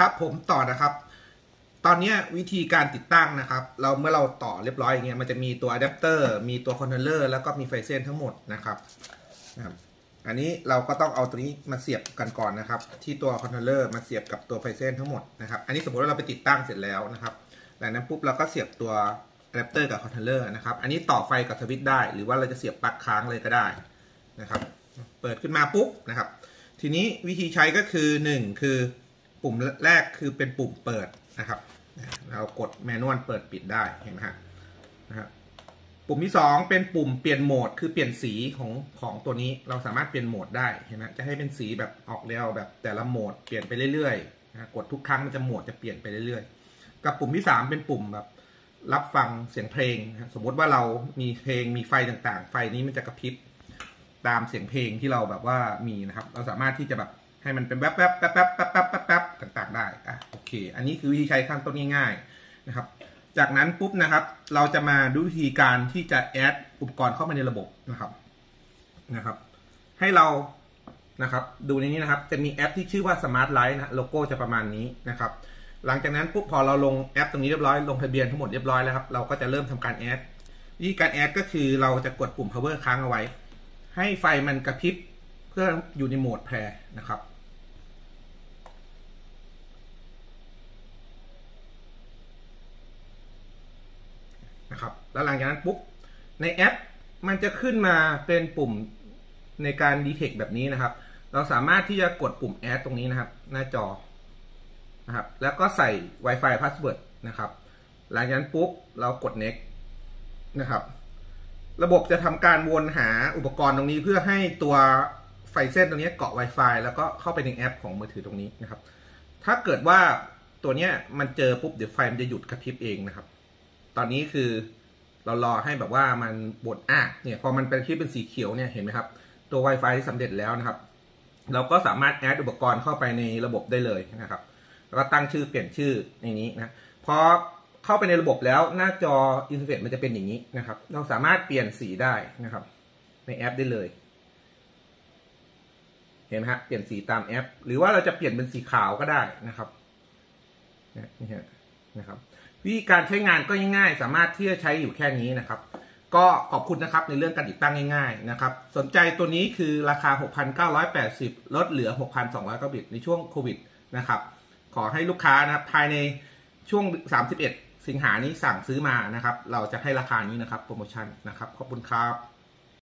ครับผมต่อนะครับ ตอนนี้วิธีการติดตั้งนะครับ เราเมื่อเราต่อเรียบร้อยอย่างเงี้ยมันจะมีตัวอะแดปเตอร์มีตัว controller แล้วก็มีไฟเส้นทั้งหมดนะครับอันนี้เราก็ต้องเอาตัวนี้มาเสียบกันก่อนนะครับ ที่ตัว controller มาเสียบกับตัวไฟเส้นทั้งหมดนะครับอันนี้สมมติว่าเราไปติดตั้งเสร็จแล้วนะครับจากนั้นปุ๊บเราก็เสียบตัวอะแดปเตอร์กับ controller นะครับ อันนี้ต่อไฟกับสวิตช์ได้ หรือว่าเราจะเสียบปลั๊กค้างเลยก็ได้นะครับ เปิดขึ้นมาปุ๊บนะครับ ทีนี้วิธีใช้ก็คือ 1 คือ ปุ่มแรกคือเป็นปุ่มเปิดนะครับ เรากดแมนนวลเปิดปิดได้เห็นไหมฮะนะครับปุ่มที่ 2 เป็นปุ่มเปลี่ยนโหมดคือเปลี่ยนสีของของตัวนี้เราสามารถเปลี่ยนโหมดได้เห็นไหมจะให้เป็นสีแบบออกแนวแบบแต่ละโหมดเปลี่ยนไปเรื่อยๆนะกดทุกครั้งมันจะโหมดจะเปลี่ยนไปเรื่อยๆ กับปุ่มที่ 3 เป็นปุ่มแบบรับฟังเสียงเพลงนะสมมติว่าเรามีเพลงมีไฟต่างๆ ไฟนี้มันจะกระพริบตามเสียงเพลงที่เราแบบว่ามีนะครับ เราสามารถที่จะแบบให้มันเป็นแป๊บๆแป๊บๆแป๊บๆแป๊ เค อันนี้คือวิธีใช้ขั้นต้นง่ายๆนะครับ จากนั้นปุ๊บนะครับ เราจะมาดูวิธีการที่จะแอดอุปกรณ์เข้ามาในระบบนะครับนะครับ ให้เรานะครับ ดูในนี้นะครับจะมีแอปที่ชื่อว่า Smart Light นะโลโก้จะประมาณนี้นะครับ หลังจากนั้นปุ๊บพอเราลงแอปตรงนี้เรียบร้อยลงทะเบียนทั้งหมดเรียบร้อยแล้วครับเราก็จะเริ่มทำการแอดวิธีการแอดก็คือเราจะกดปุ่ม power ค้างเอาไว้ ให้ไฟมันกระพริบเพื่ออยู่ในโหมดแพรนะครับ นะครับ แล้วหลังจากนั้นปุ๊บในแอปมันจะขึ้นมาเป็นปุ่มในการดีเทคแบบนี้นะครับ เราสามารถที่จะกดปุ่มแอดตรงนี้นะครับ หน้าจอนะครับ แล้วก็ใส่ Wi-Fi Password นะครับ หลังจากนั้นปุ๊บเรากด next นะครับ ระบบจะทำการวนหาอุปกรณ์ตรงนี้เพื่อให้ตัวไฟเส้นตรงนี้เกาะ Wi-Fi แล้วก็เข้าไปในแอปของมือถือตรงนี้นะครับ ถ้าเกิดว่าตัวเนี้ยมันเจอปุ๊บเดี๋ยวไฟมันจะหยุดกระพริบเองนะครับ ตอนนี้คือเรารอให้แบบว่ามันบดอะเนี่ยพอมันเป็นที่เป็นสีเขียวเนี่ยเห็นไหมครับ ตัว Wi-Fi ที่สำเร็จแล้วนะครับ เราก็สามารถ add อุปกรณ์เข้าไปในระบบได้เลยนะครับ แล้วก็ตั้งชื่อเปลี่ยนชื่อในนี้นะพอเข้าไปในระบบแล้วหน้าจอ interface มันจะเป็นอย่างนี้นะครับ เราสามารถเปลี่ยนสีได้นะครับ ในแอปได้เลย เห็นไหมฮะเปลี่ยนสีตามแอป หรือว่าเราจะเปลี่ยนเป็นสีขาวก็ได้นะครับนี่ฮะ นะครับวิธีการใช้งานก็ง่ายๆ สามารถที่จะใช้อยู่แค่นี้นะครับ ก็ขอบคุณนะครับในเรื่องการติดตั้งง่ายๆนะครับสนใจตัวนี้คือราคา 6,980 ลดเหลือ 6,200กบิตในช่วงโควิดนะครับขอให้ลูกค้านะครับภายในช่วง 31 สิงหานี้สั่งซื้อมานะครับ เราจะให้ราคานี้นะครับโปรโมชั่นนะครับ ขอบคุณครับ